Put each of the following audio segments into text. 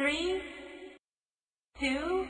three, two,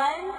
one.